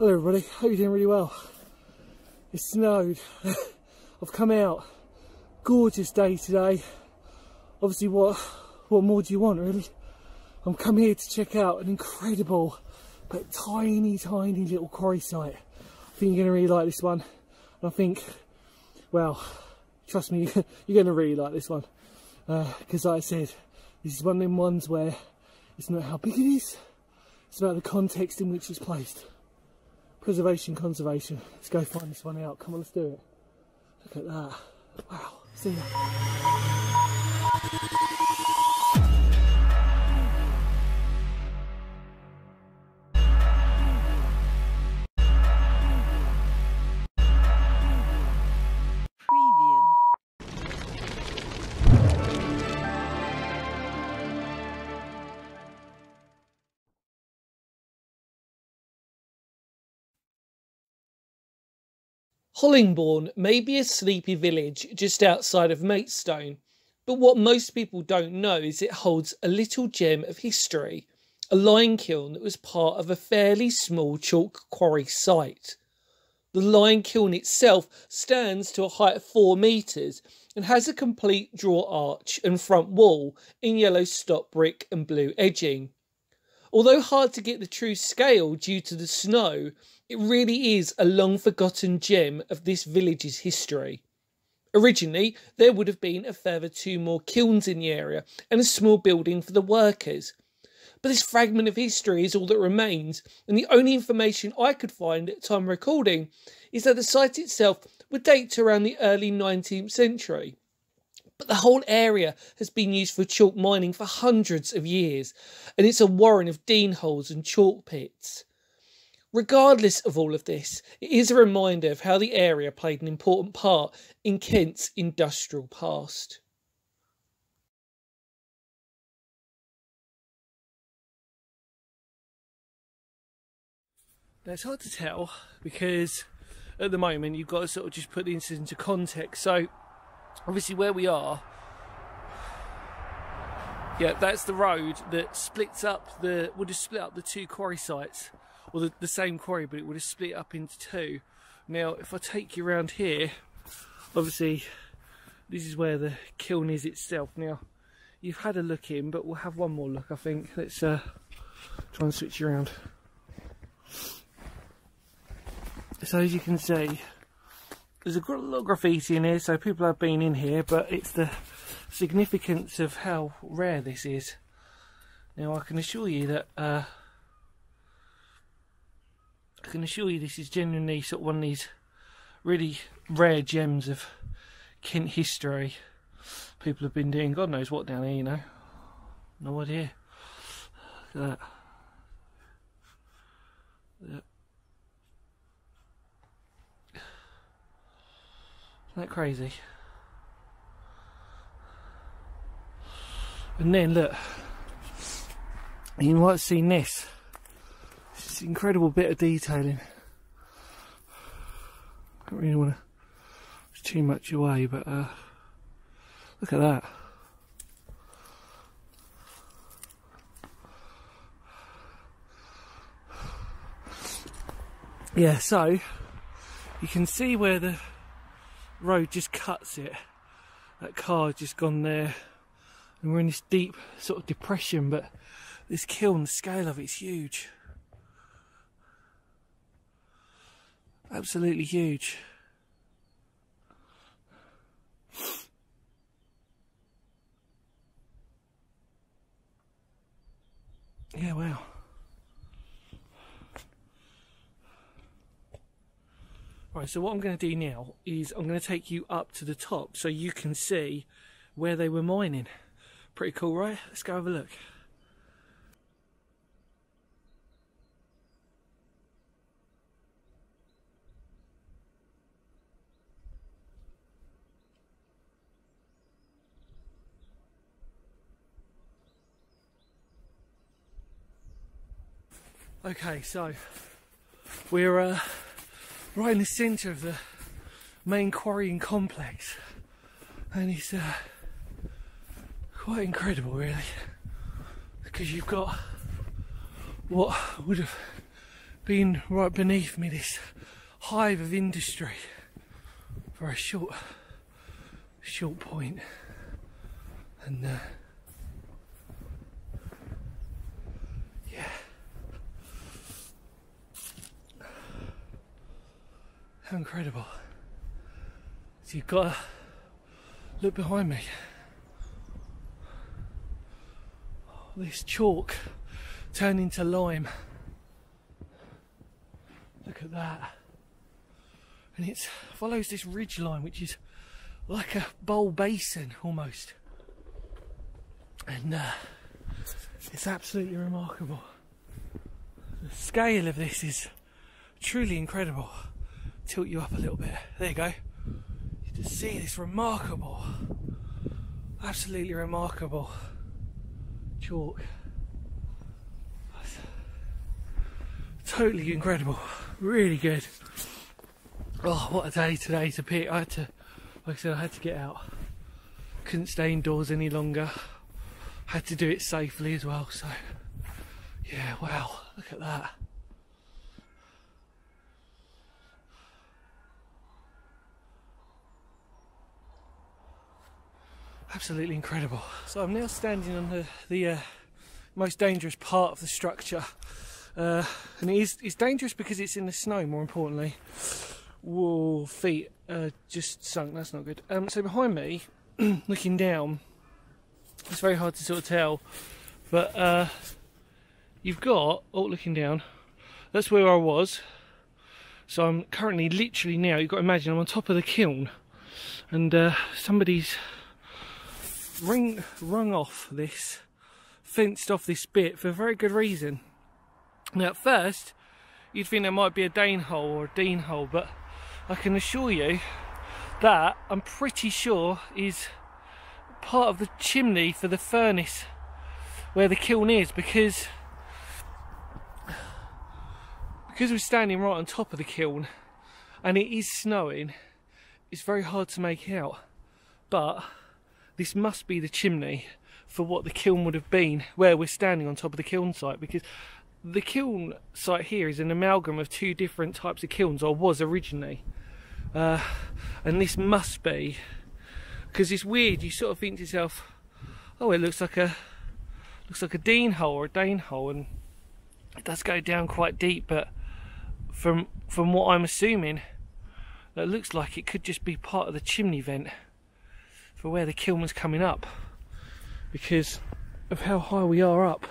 Hello everybody, hope you're doing really well. It snowed. I've come out. Gorgeous day today. Obviously what what more do you want really? I'm come here to check out an incredible but tiny, tiny little quarry site. I think you're gonna really like this one. And I think, well, trust me, you're gonna really like this one. Because uh, like I said, this is one of them ones where it's not how big it is, it's about the context in which it's placed. Preservation, conservation. Let's go find this one out. Come on, let's do it. Look at that. Wow. See ya. Hollingbourne may be a sleepy village just outside of Maidstone, but what most people don't know is it holds a little gem of history, a lime kiln that was part of a fairly small chalk quarry site. The lime kiln itself stands to a height of four metres and has a complete draw arch and front wall in yellow stock brick and blue edging. Although hard to get the true scale due to the snow, it really is a long forgotten gem of this village's history. Originally, there would have been a further two more kilns in the area and a small building for the workers. But this fragment of history is all that remains, and the only information I could find at time recording is that the site itself would date to around the early 19th century. But the whole area has been used for chalk mining for hundreds of years, and it's a warren of dene holes and chalk pits. Regardless of all of this, it is a reminder of how the area played an important part in Kent's industrial past. Now it's hard to tell because at the moment you've got to sort of just put this into context. So obviously where we are, yeah, that's the road that splits up the would have split up the two quarry sites or the, the same quarry, but it would have split up into two. Now, if I take you around here, obviously, this is where the kiln is itself. Now, you've had a look in, but we'll have one more look, I think. Let's uh, try and switch you around. So, as you can see, there's a lot of graffiti in here, so people have been in here, but it's the significance of how rare this is. Now, I can assure you that uh, I can assure you this is genuinely sort of one of these really rare gems of Kent history. People have been doing God knows what down here, you know. No idea. Look at that. That crazy? And then look, you might have seen this incredible bit of detailing. I don't really want to too much away, but uh, look at that. Yeah, so you can see where the road just cuts it. That car just gone there, and we're in this deep sort of depression, but this kiln, the scale of it's huge. Absolutely huge. Yeah, wow. Right, so what I'm going to do now is I'm going to take you up to the top so you can see where they were mining. Pretty cool, right? Let's go have a look. Okay, so we're uh, right in the centre of the main quarrying complex, and it's uh, quite incredible, really, because you've got what would have been right beneath me, this hive of industry for a short, short. And uh, incredible! So you've got to look behind me. This chalk turned into lime. Look at that. And it follows this ridge line, which is like a bowl basin almost. And uh, it's absolutely remarkable. The scale of this is truly incredible. Tilt you up a little bit. There you go. You can see this remarkable, absolutely remarkable chalk. Totally incredible. Really good. Oh, what a day today to pick. I had to, like I said, I had to get out. Couldn't stay indoors any longer. Had to do it safely as well, so yeah, wow, look at that. Absolutely incredible. So I'm now standing on the, the uh, most dangerous part of the structure. Uh, and it is, it's dangerous because it's in the snow, more importantly. Whoa, feet uh, just sunk, that's not good. Um, so behind me, looking down, it's very hard to sort of tell, but uh, you've got, oh, looking down, that's where I was. So I'm currently literally now, you've got to imagine I'm on top of the kiln and uh, somebody's ring, rung off this, fenced off this bit for a very good reason. Now at first, you'd think there might be a Dane hole or a Dean hole, but I can assure you that I'm pretty sure is part of the chimney for the furnace where the kiln is because because we're standing right on top of the kiln and it is snowing it's very hard to make out but this must be the chimney for what the kiln would have been where we're standing on top of the kiln site because the kiln site here is an amalgam of two different types of kilns or was originally uh, and this must be because it's weird. You sort of think to yourself, "Oh, it looks like a looks like a Dean hole or a Dane hole," and it does go down quite deep. But from from what I'm assuming, it looks like it could just be part of the chimney vent for where the kiln was coming up, because of how high we are up,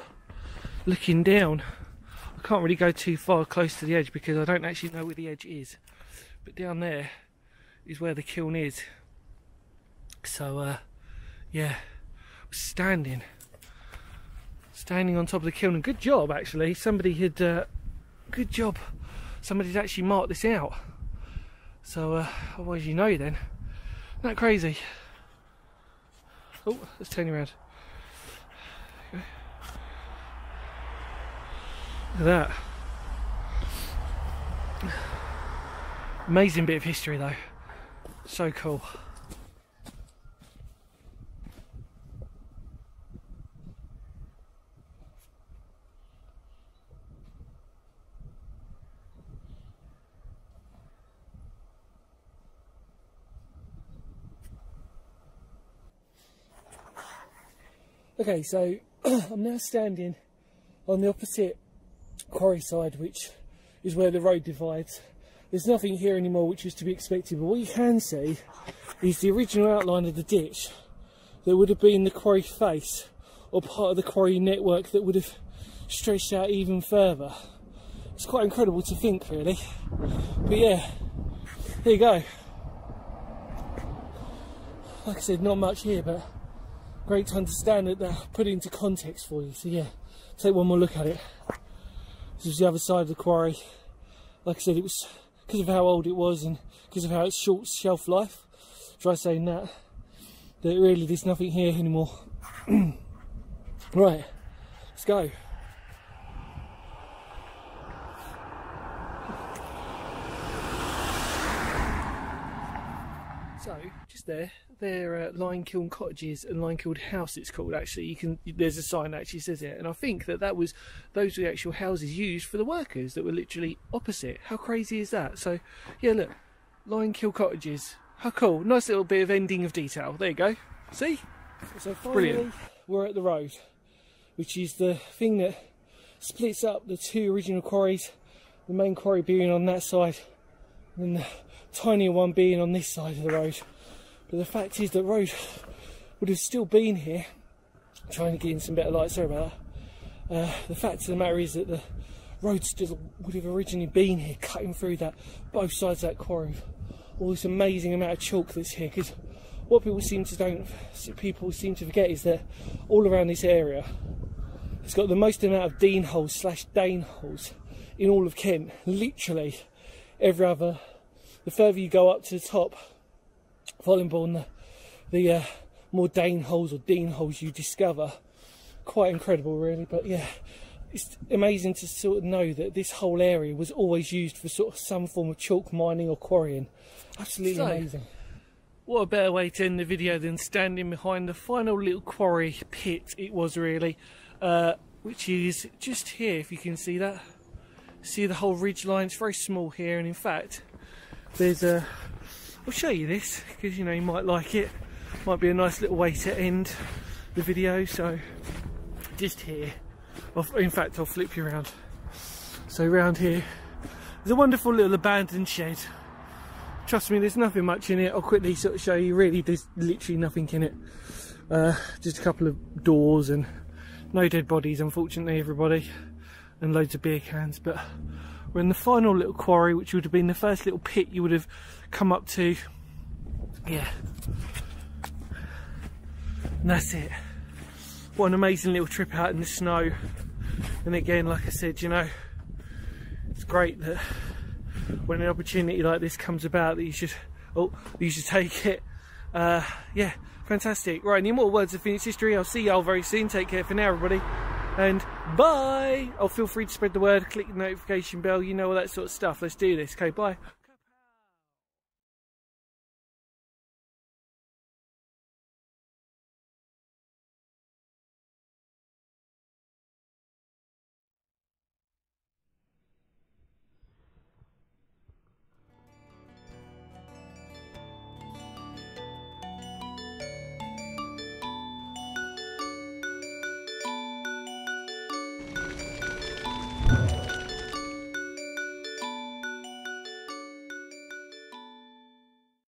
looking down. I can't really go too far close to the edge because I don't actually know where the edge is. But down there is where the kiln is. So, uh, yeah, standing, standing on top of the kiln. And good job, actually. Somebody had, uh, good job. Somebody's actually marked this out. So, uh, otherwise, you know, then. That crazy? Oh, let's turn you around. Look at that. Amazing bit of history, though. So cool. Okay, so I'm now standing on the opposite quarry side, which is where the road divides. There's nothing here anymore, which is to be expected, but what you can see is the original outline of the ditch that would have been the quarry face or part of the quarry network that would have stretched out even further. It's quite incredible to think, really. But yeah, there you go. Like I said, not much here, but great to understand it, uh, put it into context for you. So yeah, take one more look at it. This is the other side of the quarry. Like I said, it was because of how old it was and because of how it's short shelf life. Try saying that, that really there's nothing here anymore. right, let's go. So, just there, they're uh, Limekiln Cottages and Limekiln House. It's called actually. You can there's a sign that actually says it, and I think that that was those were the actual houses used for the workers that were literally opposite. How crazy is that? So, yeah, look, Limekiln Cottages. How cool! Nice little bit of ending of detail. There you go. See? So finally, Brilliant. we're at the road, which is the thing that splits up the two original quarries. The main quarry being on that side, and the tinier one being on this side of the road. But the fact is that road would have still been here. Trying to get in some better light, sorry about that. Uh, the fact of the matter is that the road still would have originally been here, cutting through that both sides of that quarry. All this amazing amount of chalk that's here, because what people seem to don't people seem to forget is that all around this area, it's got the most amount of Dean holes slash Dane holes in all of Kent. Literally, every other. The further you go up to the top, Hollingbourne, the, the uh, more Dane holes or Dean holes you discover. Quite incredible, really. But yeah, it's amazing to sort of know that this whole area was always used for sort of some form of chalk mining or quarrying. Absolutely so, amazing. What a better way to end the video than standing behind the final little quarry pit it was really, uh, which is just here if you can see that. See the whole ridge line, it's very small here and in fact there's a I'll show you this because you know you might like it. Might be a nice little way to end the video. So just here, in fact, I'll flip you around. So around here, there's a wonderful little abandoned shed. Trust me, there's nothing much in it. I'll quickly sort of show you. Really, there's literally nothing in it. Uh, just a couple of doors and no dead bodies, unfortunately, everybody, and loads of beer cans. But we're in the final little quarry, which would have been the first little pit you would have come up to. Yeah. And that's it. What an amazing little trip out in the snow. And again, like I said, you know, it's great that when an opportunity like this comes about that you should, oh, you should take it. Uh, yeah, fantastic. Right, any more words of Phoenix history? I'll see y'all very soon. Take care for now, everybody and bye. Oh, feel free to spread the word, click the notification bell, you know all that sort of stuff. Let's do this. Okay, bye.